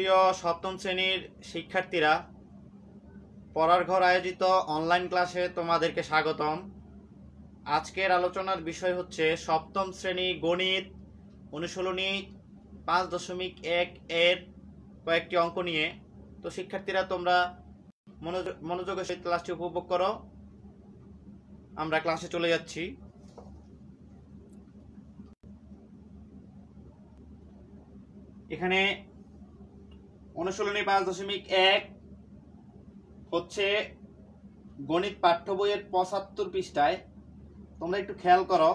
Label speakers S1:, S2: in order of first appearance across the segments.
S1: সুপ্রিয় সপ্তম শ্রেণির শিক্ষার্থীরা, পড়ার ঘর আয়োজিত অনলাইন ক্লাসে তোমাদেরকে স্বাগতম। আজকের আলোচনার বিষয় হচ্ছে সপ্তম শ্রেণি গণিত অনুশীলনী পাঁচ দশমিক এক এর কয়েকটি অঙ্ক নিয়ে। তো শিক্ষার্থীরা, তোমরা মনোযোগ মনোযোগের সহিত ক্লাসটি উপভোগ করো। আমরা ক্লাসে চলে যাচ্ছি। এখানে অনুশীলনী পাঁচ দশমিক এক হচ্ছে গণিত পাঠ্য বইয়ের পঁচাত্তর পৃষ্ঠায়। তোমরা একটু খেয়াল করো,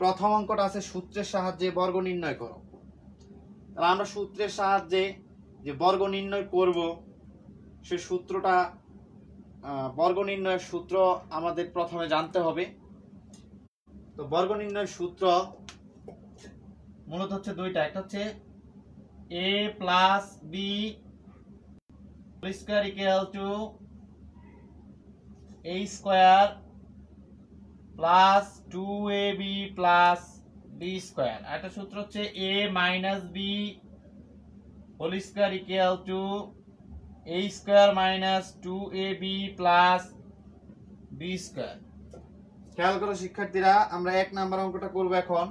S1: প্রথম অঙ্কটা আছে সূত্রের সাহায্যে বর্গ নির্ণয় করো। তাহলে আমরা সূত্রের সাহায্যে যে বর্গ নির্ণয় করব, সে সূত্রটা বর্গ নির্ণয়ের সূত্র আমাদের প্রথমে জানতে হবে। তো বর্গ নির্ণয়ের সূত্র মূলত হচ্ছে দুইটা, একটা হচ্ছে a plus B square equal to a square plus two A B plus B square একটা সূত্র হচ্ছে a minus B whole square equal to a square minus two A B plus B square খেয়াল করো, শিক্ষার্থীরা, আমরা এক number অঙ্কটা করব এখন।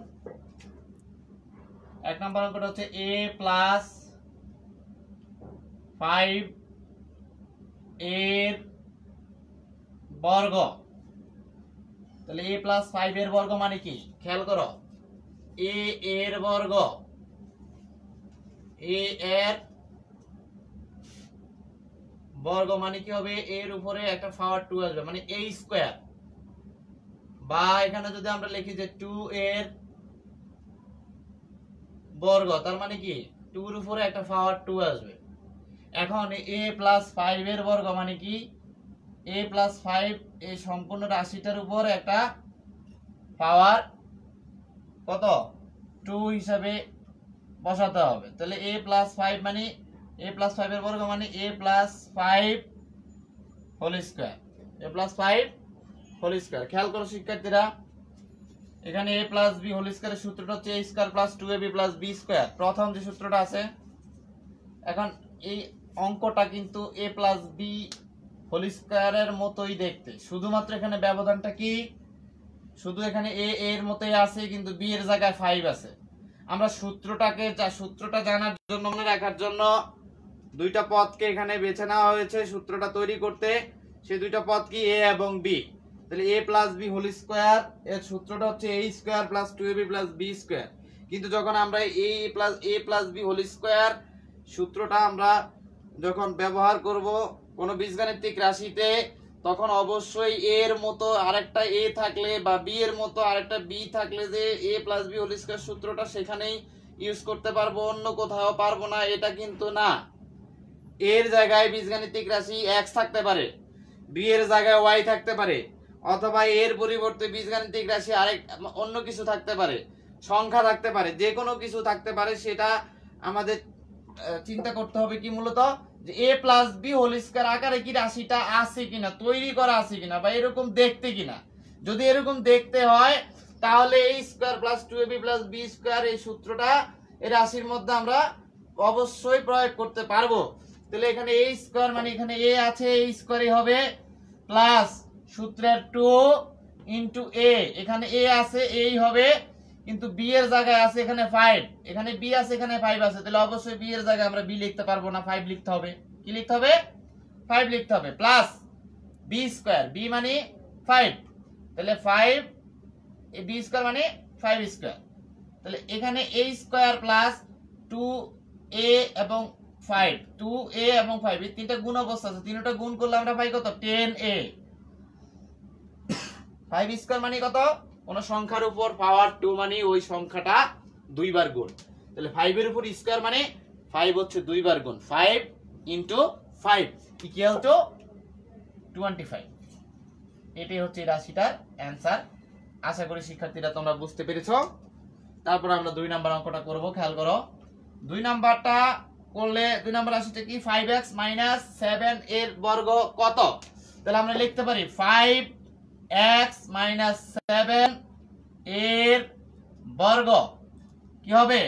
S1: এক নম্বর অঙ্কটা হচ্ছে এ প্লাস ফাইভ এর বর্গ। তাহলে এ প্লাস ফাইভ এর বর্গ মানে কি? খেয়াল করো। এ এর বর্গ। এ এর বর্গ মানে কি হবে? এর উপরে একটা পাওয়ার টু আসবে মানে এ স্কোয়ার বা এখানে যদি আমরা লিখি যে টু এর বর্গ, তার মানে কি? টুর উপরে একটা পাওয়ার টু আসবে। এখন এ প্লাস ফাইভ এর বর্গ মানে কি? এ প্লাস ফাইভ এই সম্পূর্ণ রাশিটার উপর একটা পাওয়ার কত? টু হিসাবে বসাতে হবে। তাহলে এ প্লাস ফাইভ মানে এ প্লাস ফাইভ এর বর্গ মানে A plus five whole square A plus five whole square খেয়াল করো শিক্ষার্থীরা এখানে এ প্লাস বি হোল স্কয়ারের সূত্রটা হচ্ছে a square plus two A B plus B square প্রথম যে সূত্রটা আছে, এখন এই অঙ্কটা কিন্তু এ প্লাস বি হোল স্কয়ারের মতোই দেখতে। শুধুমাত্র এখানে ব্যবধানটা কি? শুধু এখানে এ এর মতোই আছে, কিন্তু বি এর জায়গায় ফাইভ আছে। আমরা সূত্রটাকে সূত্রটা জানার জন্য, মনে রাখার জন্য দুইটা পদকে এখানে বেছে নেওয়া হয়েছে সূত্রটা তৈরি করতে। সেই দুইটা পদ কি? এ এবং b তাহলে A plus B whole square এর সূত্রটা হচ্ছে A square plus two A B plus B square কিন্তু যখন আমরা A plus A plus B whole square সূত্রটা আমরা যখন ব্যবহার করব কোন বীজগাণিতিক রাশিতে, তখন অবশ্যই এর মতো আরেকটা এ থাকলে বা b এর মতো আরেকটা বি থাকলে যে A plus B whole square সূত্রটা সেখানেই ইউজ করতে পারব, অন্য কোথাও পারব না, এটা কিন্তু না। এর জায়গায় বীজগাণিতিক রাশি এক্স থাকতে পারে, b এর জায়গায় ওয়াই থাকতে পারে। অথবা এর পরিবর্তে বীজগাণিতিক রাশি আরেক অন্য কিছু থাকতে পারে, সংখ্যা থাকতে পারে, যে কোনো কিছু থাকতে পারে, সেটা আমাদের চিন্তা করতে হবে কি মূলত? যে এ প্লাস বি হোল আকারে কি রাশিটা আছে কিনা, তৈরি করা আছে কিনা, বা এরকম দেখতে কিনা। যদি এরকম দেখতে হয়, তাহলে এই square plus two A B plus B square এই সূত্রটা এই রাশির মধ্যে আমরা অবশ্যই প্রয়োগ করতে পারব। তাহলে এখানে এ স্কয়ার মানে এখানে এ আছে এই স্কয়ারই হবে প্লাস সূত্রের টু ইন্টু এ। এখানে এ আছে, এই হবে, কিন্তু বি এর জায়গায় আছে এখানে ফাইভ এখানে বি আছে, এখানে ফাইভ আছে। তাহলে অবশ্যই বি এর জায়গায় আমরা বি লিখতে পারব না ফাইভ লিখতে হবে। কি লিখতে হবে? ফাইভ লিখতে হবে। প্লাস বি স্কোয়ার বি মানে ফাইভ তাহলে ফাইভ বি স্কোয়ার মানে ফাইভ স্কোয়ার তাহলে এখানে A square plus two A এবং ফাইভ টু এ এবং ফাইভ এই তিনটা গুণ অবস্থা আছে। তিনটা গুণ করলে আমরা পাই কত? টেন এ ফাইভ স্কোয়ার মানে কত? কোন সংখ্যার উপর পাওয়ার টু মানে ওই সংখ্যাটা দুইবার গুণ। তাহলে ফাইভ এর উপর স্কোয়ার মানে ফাইভ হচ্ছে দুইবার গুণ। Five into five equal to twenty five এটাই হচ্ছে এই রাশিটার অ্যান্সার আশা করি শিক্ষার্থীরা তোমরা বুঝতে পেরেছ। তারপর আমরা দুই নাম্বার অঙ্কটা করব খেয়াল করো। দুই নাম্বারটা করলে দুই নাম্বার রাশিটা কি? ফাইভ এক্স মাইনাস সেভেন এর বর্গ কত? তাহলে আমরা লিখতে পারি ফাইভ এক্স মাইনাস সেভেন এর বর্গ। কি হবে?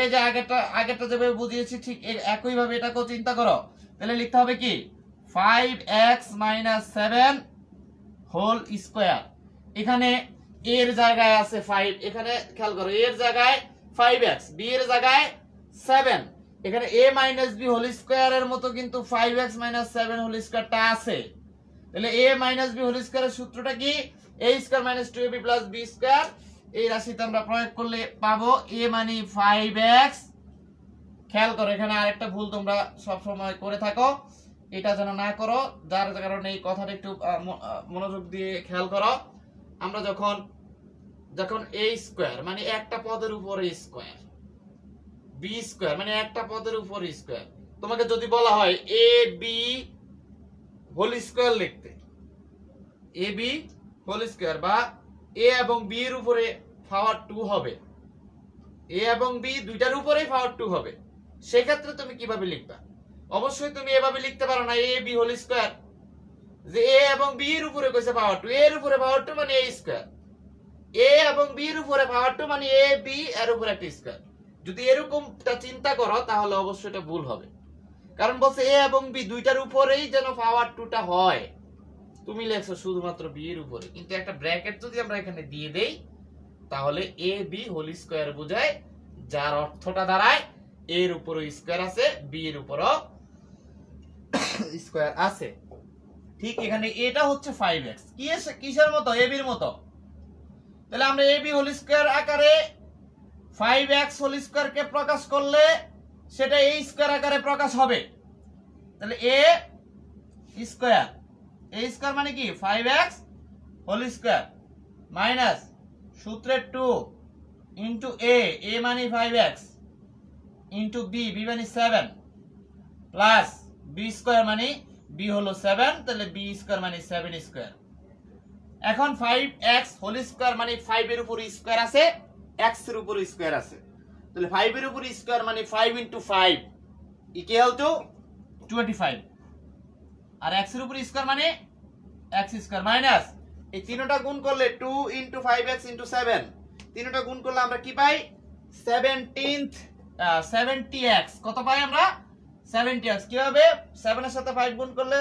S1: এই যে আগেরটা আগেরটা যেভাবে বুঝিয়েছি, ঠিক একইভাবে এটাকেও চিন্তা করো। তাহলে লিখতে হবে কি? Five X minus seven whole square এখানে এর জায়গায় আছে ফাইভ এখানে খেয়াল করো, এর জায়গায় ফাইভ এক্স বি এর জায়গায় সেভেন এখানে এ মাইনাস বি হোল স্কোয়ারের মতো কিন্তু five X minus seven whole স্কোয়ারটা আছে। তাহলে এ মাইনাস বি হোল স্কোয়ারের সূত্রটা কি? A square minus two B plus B square এই রাশিতে আমরা প্রয়োগ করলে পাবো এ মানে ফাইভ এক্স খেয়াল করো, এখানে আরেকটা ভুল তোমরা সব সময় করে থাকো। এটা যেন না করো, যার কারণে এই কথাটা একটু মনোযোগ দিয়ে খেয়াল করো। আমরা যখন যখন এ স্কোয়ার মানে একটা পদের উপর স্কোয়ার বি স্কোয়ার মানে একটা পদের উপর স্কোয়ার তোমাকে যদি বলা হয় এ বি হোল স্কোয়ার লিখতে। এ, বি, হোল স্কোয়ার বা এ এবং বি এর উপরে পাওয়ার টু হবে। এ এবং বি দুইটার উপরেই পাওয়ার টু হবে। সেক্ষেত্রে তুমি কীভাবে লিখবা? অবশ্যই তুমি এভাবে লিখতে পারো না, এ, বি, হোল স্কোয়ার। যে এ এবং বি এর উপরে কইছে পাওয়ার টু এর উপরে পাওয়ার টু মানে এ স্কোয়ার। এ এবং বি এর উপরে পাওয়ার টু মানে এ, বি, এর উপরে একটা স্কোয়ার। যদি এরকমটা চিন্তা করো, তাহলে অবশ্যই এটা ভুল হবে। কারণ বলছে এ এবং বি দুইটার উপরেই যেন পাওয়ার টুটা হয়। তুমি লেখছো শুধুমাত্র বি এর উপরে। কিন্তু একটা ব্র্যাকেট যদি আমরা এখানে দিয়ে দেই, তাহলে এ বি হোল স্কোয়ার বোঝায় যার অর্থটা দাঁড়ায় এর উপরও স্কোয়ার আছে বি এর উপরও স্কোয়ার আছে। ঠিক এখানে এটা হচ্ছে ফাইভ এক্স কিসের মতো? এ বির মতো। তাহলে আমরা এ বি হোল স্কোয়ার আকারে ফাইভ এক্স হোল স্কোয়ারকে প্রকাশ করলে সেটা এই স্কোয়ার আকারে প্রকাশ হবে। তাহলে এ স্কোয়ার এ স্কোয়ার মানে কি? Five X whole square minus সূত্রের টু ইন্টু এ এ মানে five X into B B মানে সেভেন প্লাস বি স্কোয়ার মানে বি হলো সেভেন তাহলে বি স্কোয়ার মানে সেভেন স্কোয়ার এখন ফাইভ এক্স হোল স্কোয়ার মানে ফাইভ এর উপর স্কোয়ার আছে এক্সের উপর স্কোয়ার আছে। তাহলে ফাইভ এর উপর স্কোয়ার মানে five into five equal to twenty five আর এক্সের উপর স্কোয়ার মানে এক্স স্কোয়ার মাইনাস এই তিনটা গুণ করলে two into five X into seven তিনটা গুণ করলে আমরা কি পাই? সেভেন্টিন্থ সেভেন্টি এক্স কত পাই আমরা? সেভেন্টি এক্স কি হবে সেভেনের সাথে ফাইভ গুণ করলে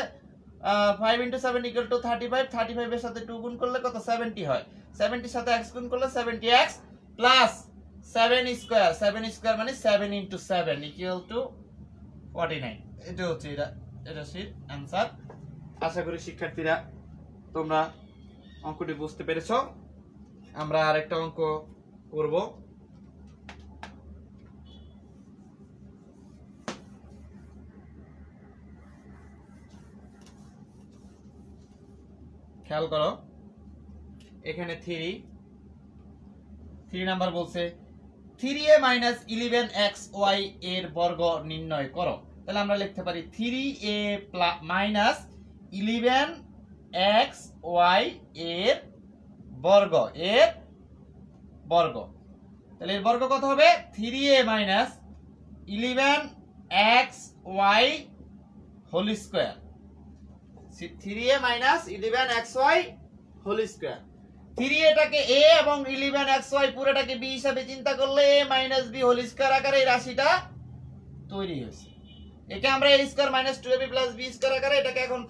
S1: five into seven equal to thirty five thirty ফাইভের সাথে টু গুণ করলে কত? সেভেন্টি হয়। সেভেন্টির সাথে এক্স গুণ করলে seventy X plus seven square seven square মানে seven into seven equal to forty nine এটা হচ্ছে এটা এটা সিট অ্যান্সার আশা করি শিক্ষার্থীরা তোমরা অঙ্কটি বুঝতে পেরেছ। আমরা আরেকটা অঙ্ক করব। খেয়াল করো। এখানে থ্রি থ্রি নাম্বার বলছে। Three A minus eleven X Y এর বর্গ নির্ণয় করো। তাহলে আমরা লিখতে পারি three A minus eleven X Y এর বর্গ এর বর্গ। তাহলে এর বর্গ কত হবে? Three A minus eleven X Y whole square three A minus eleven X Y whole square three এটাকে এ এবং ইলেভেন এক্স ওয়াই পুরোটাকে বি হিসাবে চিন্তা করলে A minus B whole square আকারে এই রাশিটা তৈরি হয়েছে। একে আমরা A square minus two B plus B square আকারে এটাকে এখন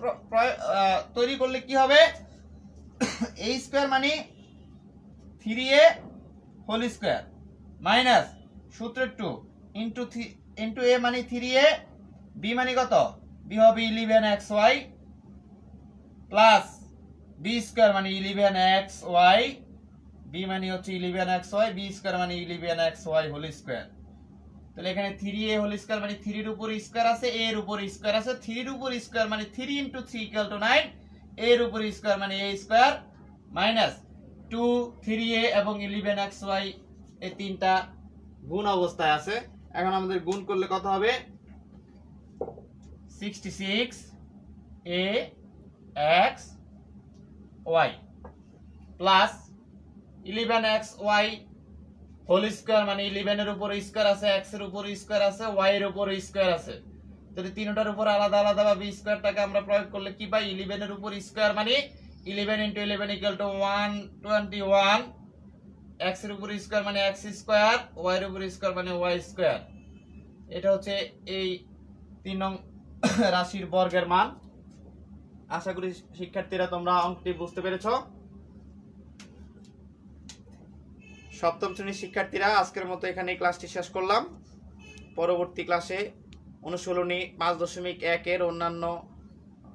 S1: তৈরি করলে কি হবে? এ স্কোয়ার মানে three A whole square minus সূত্রের two into three into A মানে থ্রি এ বি মানে কত? বি হবে eleven X Y plus B square মানে ইলেভেন এক্স ওয়াই বি মানে হচ্ছে eleven X Y B square মানে eleven X Y whole square তাহলে এখানে থ্রি এ হোল স্কোয়ার মানে থ্রির উপর স্কোয়ার আছে এর উপর স্কোয়ার আছে থ্রির উপর স্কোয়ার মানে three into three equal to nine এর উপর স্কোয়ার মানে A square minus two three A এবং ইলেভেন এক্স ওয়াই এই তিনটা গুণ অবস্থায় আছে। এখন আমাদের গুণ করলে কত হবে? Sixty six A X Y plus eleven X Y whole square মানে ইলেভেন এর উপর স্কোয়ার আছে, এক্সের উপর স্কোয়ার আছে, ওয়াই এর উপর স্কোয়ার আছে। যদি তিনটার উপর আলাদা আলাদা ভাবে স্কোয়ারটাকে আমরা প্রয়োগ করলে কি পাই? ইলেভেন এর উপর স্কোয়ার মানে eleven into eleven equal to one twenty one এক্সের উপর স্কোয়ার মানে এক্স স্কোয়ার, ওয়াই এর উপর স্কোয়ার মানে ওয়াই স্কোয়ার। এটা হচ্ছে এই তিন নং রাশির বর্গের মান। আশা করি শিক্ষার্থীরা তোমরা অঙ্কটি বুঝতে পেরেছ। সপ্তম শ্রেণির শিক্ষার্থীরা, আজকের মতো এখানে ক্লাসটি শেষ করলাম। পরবর্তী ক্লাসে অনুশীলনী পাঁচ দশমিক একের অন্যান্য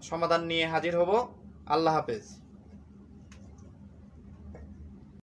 S1: সমাধান নিয়ে হাজির হব। আল্লাহ হাফেজ।